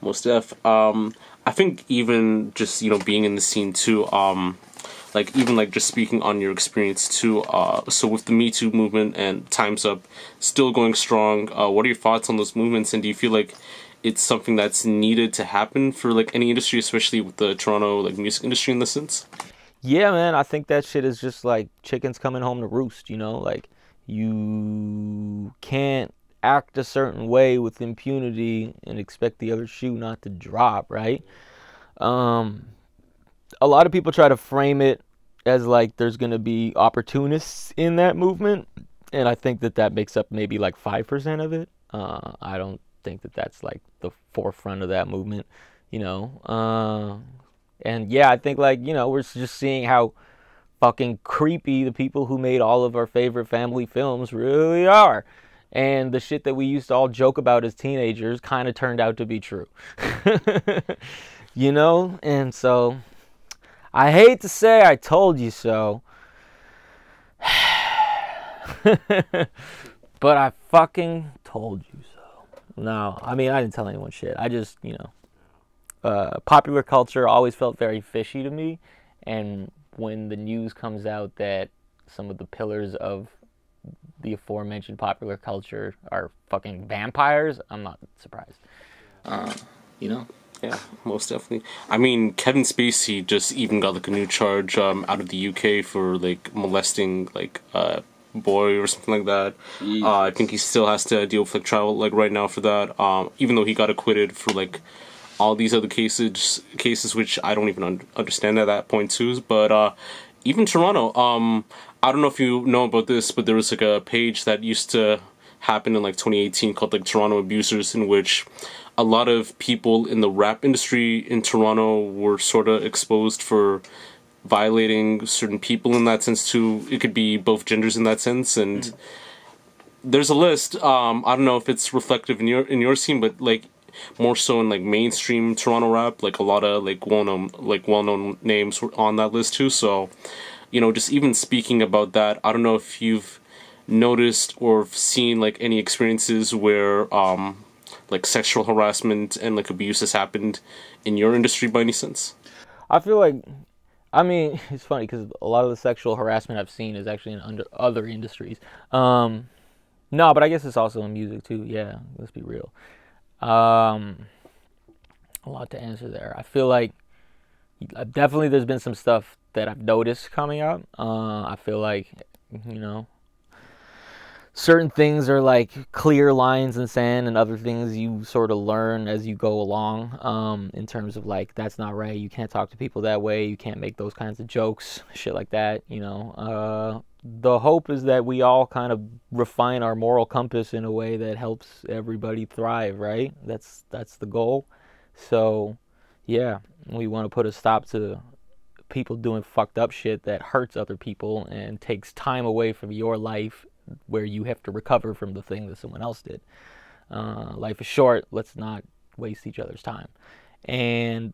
most def. Um, I think even just you know being in the scene too. Um, like even like just speaking on your experience too. Uh, so with the Me Too movement and Times Up still going strong, uh, what are your thoughts on those movements? And do you feel like it's something that's needed to happen for like any industry, especially with the Toronto like music industry in the sense? Yeah, man, I think that shit is just like chickens coming home to roost. You know, like you can't act a certain way with impunity and expect the other shoe not to drop, right? Um, a lot of people try to frame it as like there's going to be opportunists in that movement, and I think that that makes up maybe like 5% of it. Uh, I don't think that that's like the forefront of that movement, you know. Uh, and yeah, I think like, you know, we're just seeing how fucking creepy the people who made all of our favorite family films really are. And the shit that we used to all joke about as teenagers kind of turned out to be true. you know? And so I hate to say I told you so. but I fucking told you so. No, I mean, I didn't tell anyone shit. I just, you know, uh, popular culture always felt very fishy to me. And when the news comes out that some of the pillars of the aforementioned popular culture are fucking vampires, I'm not surprised. Uh, you know, yeah, most definitely. I mean, Kevin Spacey just even got like a new charge um, out of the UK for like molesting like a uh, boy or something like that. Uh, I think he still has to deal with like trial like right now for that. Um, even though he got acquitted for like all these other cases cases which I don't even un- understand at that point too. But uh, even Toronto, um, I don't know if you know about this, but there was like a page that used to happen in like 2018 called like Toronto Abusers, in which a lot of people in the rap industry in Toronto were sort of exposed for violating certain people in that sense too. It could be both genders in that sense, and mm. there's a list. Um, I don't know if it's reflective in your in your scene, but like more so in like mainstream Toronto rap, like a lot of like well known like well known names were on that list too. So, you know, just even speaking about that, I don't know if you've noticed or seen like any experiences where um like sexual harassment and like abuse has happened in your industry by any sense? I feel like, I mean, it's funny because a lot of the sexual harassment I've seen is actually in under other industries. Um, no, but I guess it's also in music too. Yeah, let's be real. Um, a lot to answer there. I feel like uh, definitely there's been some stuff that I've noticed coming up. Uh, I feel like, you know, certain things are like clear lines in sand and other things you sort of learn as you go along um, in terms of like that's not right you can't talk to people that way you can't make those kinds of jokes shit like that you know uh, the hope is that we all kind of refine our moral compass in a way that helps everybody thrive right that's that's the goal so yeah we want to put a stop to people doing fucked up shit that hurts other people and takes time away from your life where you have to recover from the thing that someone else did. Uh, life is short. Let's not waste each other's time. And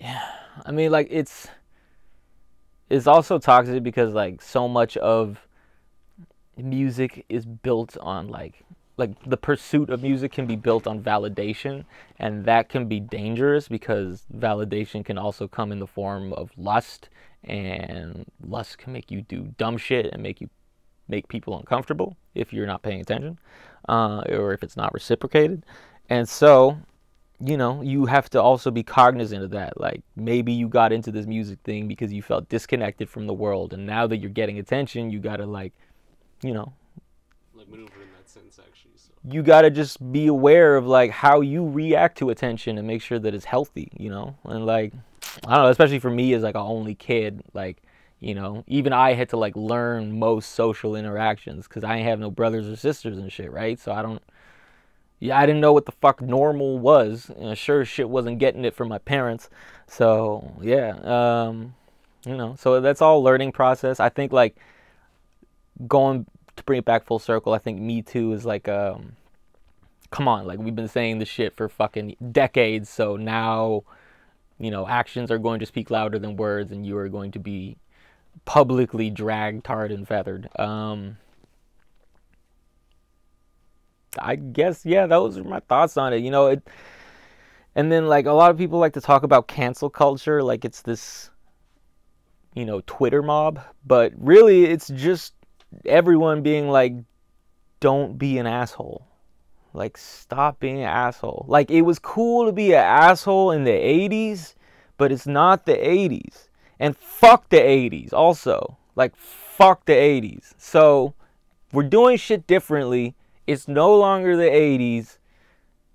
yeah, I mean, like it's it's also toxic because like so much of music is built on like like the pursuit of music can be built on validation and that can be dangerous because validation can also come in the form of lust and lust can make you do dumb shit and make you make people uncomfortable if you're not paying attention uh, or if it's not reciprocated. And so, you know, you have to also be cognizant of that. Like maybe you got into this music thing because you felt disconnected from the world, and now that you're getting attention, you gotta like, you know, like maneuver in that sense actually. You gotta just be aware of like how you react to attention and make sure that it's healthy. You know, and like I don't know, especially for me as like an only kid, like you know even i had to like learn most social interactions because i ain't have no brothers or sisters and shit right? So i don't yeah i didn't know what the fuck normal was know, sure shit wasn't getting it from my parents. So yeah um you know so that's all learning process. I think like going to bring it back full circle i think me too is like um come on like we've been saying this shit for fucking decades so now you know actions are going to speak louder than words and you are going to be publicly dragged, tarred, and feathered. Um, I guess yeah, those are my thoughts on it. You know, it and then like a lot of people like to talk about cancel culture like it's this you know Twitter mob, but really it's just everyone being like, don't be an asshole. Like, stop being an asshole. Like, it was cool to be an asshole in the 80s, but it's not the 80s. And fuck the 80s also. Like, fuck the 80s. So, we're doing shit differently. It's no longer the 80s.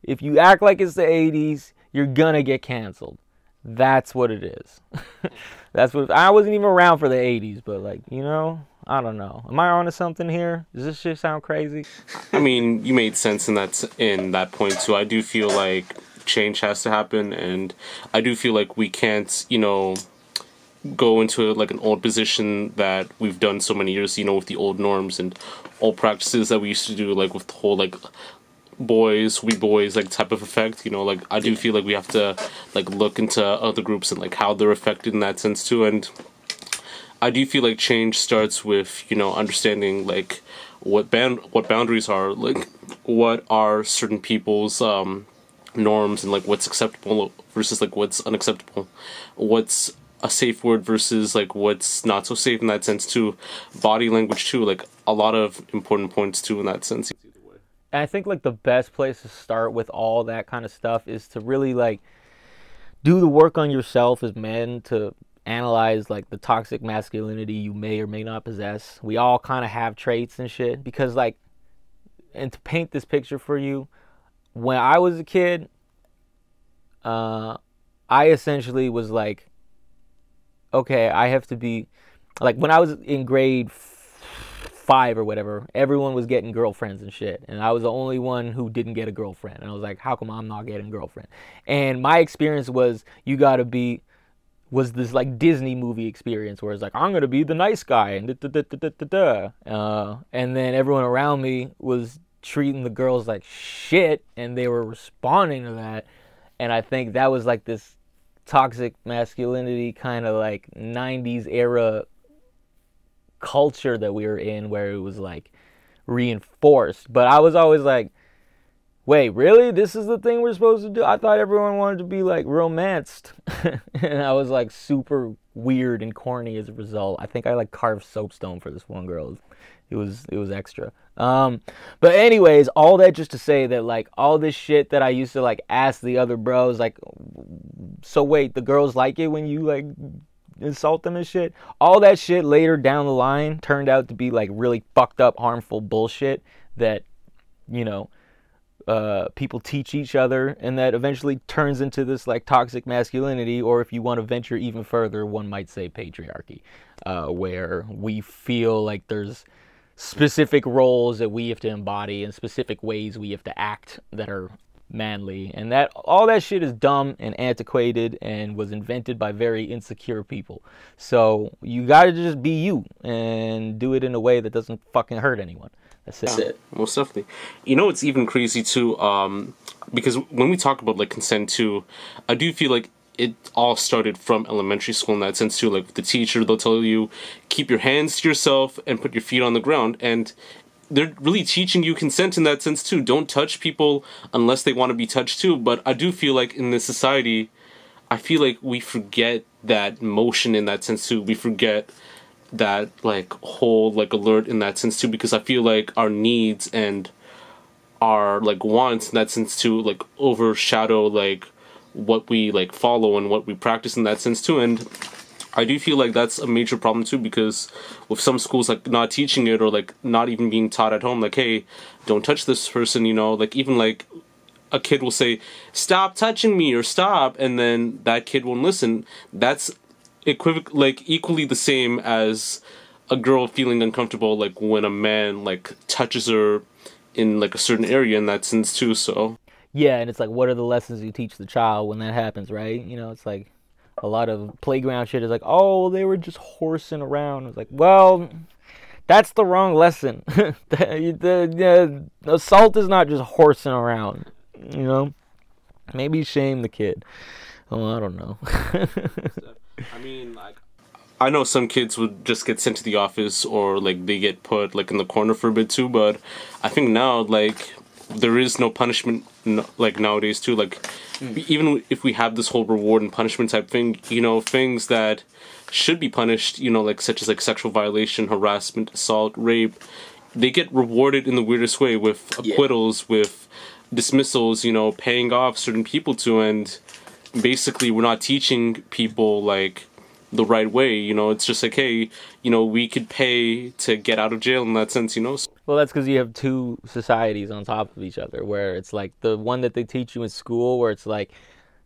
If you act like it's the 80s, you're gonna get canceled. That's what it is. That's what I wasn't even around for the 80s, but like, you know, I don't know. Am I onto something here? Does this shit sound crazy? I mean, you made sense in that in that point too. I do feel like change has to happen, and I do feel like we can't, you know, go into like an old position that we've done so many years. You know, with the old norms and old practices that we used to do, like with the whole like boys we boys like type of effect you know like i do feel like we have to like look into other groups and like how they're affected in that sense too and I do feel like change starts with you know understanding like what band what boundaries are like what are certain people's um, norms and like what's acceptable versus like what's unacceptable. What's a safe word versus like what's not so safe in that sense too. Body language too like a lot of important points too in that sense. And i think like the best place to start with all that kind of stuff is to really like do the work on yourself as men to analyze like the toxic masculinity you may or may not possess. We all kind of have traits and shit because like and to paint this picture for you, when I was a kid, uh I essentially was like okay, I have to be like when I was in grade five or whatever, everyone was getting girlfriends and shit. And I was the only one who didn't get a girlfriend. And I was like, how come I'm not getting a girlfriend? And my experience was you gotta be was this like Disney movie experience where it's like I'm gonna be the nice guy and da, da, da, da, da, uh, and then everyone around me was treating the girls like shit and they were responding to that. And I think that was like this toxic masculinity kind of like 90s era culture that we were in where it was like reinforced. But I was always like wait, really? This is the thing we're supposed to do? I thought everyone wanted to be like romanced. and I was like super weird and corny as a result. I think I like carved soapstone for this one girl. It was it was extra. Um but anyways, all that just to say that like all this shit that I used to like ask the other bros like so wait, the girls like it when you like insult them and shit. All that shit later down the line turned out to be like really fucked up harmful bullshit that you know uh, people teach each other, and that eventually turns into this like toxic masculinity, or if you want to venture even further, one might say patriarchy, uh, where we feel like there's specific roles that we have to embody and specific ways we have to act that are manly. And that all that shit is dumb and antiquated and was invented by very insecure people. So you got to just be you and do it in a way that doesn't fucking hurt anyone that's it. That's it. Most definitely. You know, it's even crazy too, um, because when we talk about like consent too, I do feel like it all started from elementary school in that sense too. Like the teacher, they'll tell you keep your hands to yourself and put your feet on the ground, and they're really teaching you consent in that sense too. Don't touch people unless they want to be touched too. But I do feel like in this society, I feel like we forget that motion in that sense too. We forget that like whole like alert in that sense too because I feel like our needs and our like wants in that sense too like overshadow like what we like follow and what we practice in that sense too. And I do feel like that's a major problem too because with some schools like not teaching it or like not even being taught at home like hey don't touch this person you know? Like even like a kid will say stop touching me or stop and then that kid won't listen. That's equivoc like equally the same as a girl feeling uncomfortable like when a man like touches her in like a certain area in that sense too so. Yeah and it's like what are the lessons you teach the child when that happens right? You know it's like a lot of playground shit is like oh they were just horsing around. It's like well that's the wrong lesson. The, the, the assault is not just horsing around you know? Maybe shame the kid oh i don't know I mean, like, I know some kids would just get sent to the office or like they get put like in the corner for a bit too, but I think now like there is no punishment like nowadays too. Like mm. even if we have this whole reward and punishment type thing, you know, things that should be punished, you know, like such as like sexual violation, harassment, assault, rape, they get rewarded in the weirdest way with acquittals, yeah. with dismissals, you know, paying off certain people to and basically we're not teaching people like the right way. You know, it's just like, hey, you know, we could pay to get out of jail in that sense, you know. Well, that's because you have two societies on top of each other, where it's like the one that they teach you in school, where it's like,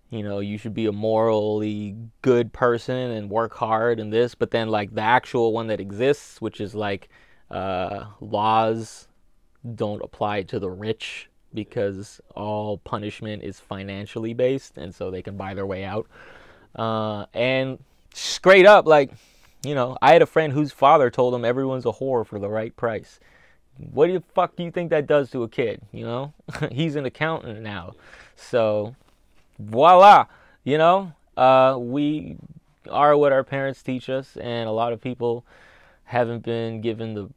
you know, you should be a morally good person and work hard and this, but then like the actual one that exists, which is like uh, laws don't apply to the rich because all punishment is financially based, and so they can buy their way out. Uh, and straight up, like, you know, I had a friend whose father told him everyone's a whore for the right price. What the fuck do you think that does to a kid? You know, he's an accountant now, so voila, you know, uh, we are what our parents teach us, and a lot of people haven't been given the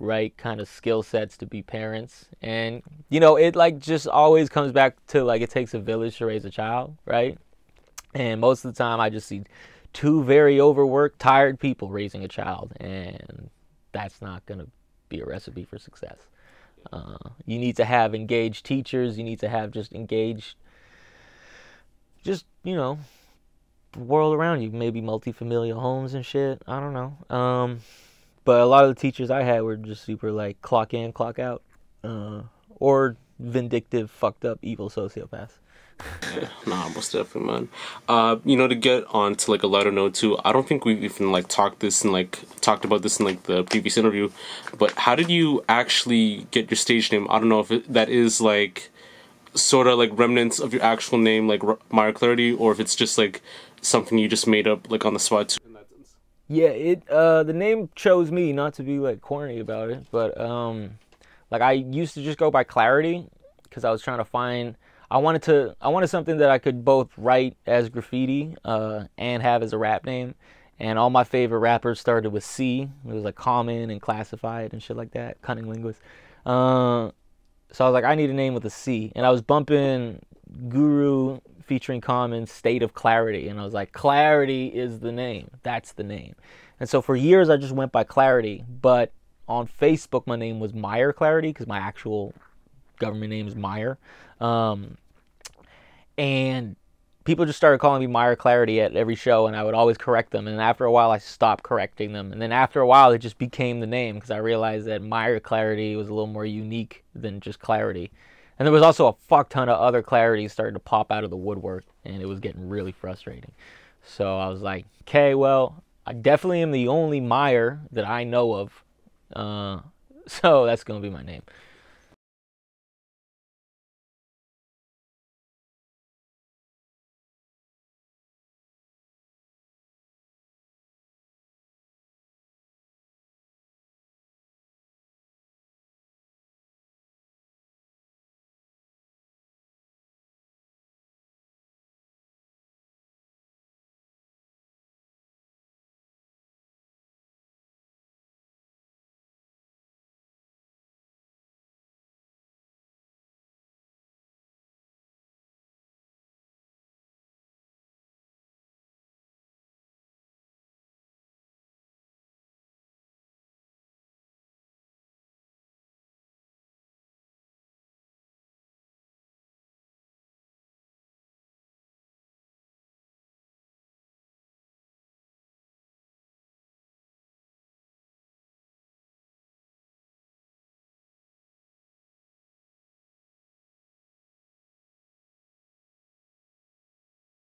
right kind of skill sets to be parents and you know it like just always comes back to like it takes a village to raise a child right and most of the time i just see two very overworked, tired people raising a child, and that's not going to be a recipe for success. Uh, you need to have engaged teachers. You need to have just engaged, just you know, world around you. Maybe multi-familial homes and shit. I don't know. Um, but a lot of the teachers I had were just super like clock in, clock out, uh, or vindictive, fucked up, evil sociopaths yeah, nah, most definitely, man. Uh, you know, to get on to like a lighter note too, I don't think we've even like talked this and like talked about this in like the previous interview, but how did you actually get your stage name? I don't know if it, that is like sort of like remnants of your actual name, like Myer Clarity, or if it's just like something you just made up like on the spot. Too. Yeah, it uh the name chose me, not to be like corny about it, but um like I used to just go by Clarity because I was trying to find I wanted to I wanted something that I could both write as graffiti uh, and have as a rap name. And all my favorite rappers started with C. It was like Common and Classified and shit like that. CunninLynguist. Uh, so I was like, I need a name with a C. And I was bumping Guru featuring Common, State of Clarity. And I was like, Clarity is the name. That's the name. And so for years I just went by Clarity. But on Facebook my name was Myer Clarity because my actual government name is Myer. Um, and people just started calling me Myer Clarity at every show, and I would always correct them. And after a while, I stopped correcting them. And then after a while, it just became the name because I realized that Myer Clarity was a little more unique than just Clarity. And there was also a fuck ton of other clarities starting to pop out of the woodwork, and it was getting really frustrating. So I was like, okay, well, I definitely am the only Myer that I know of. Uh, so that's going to be my name.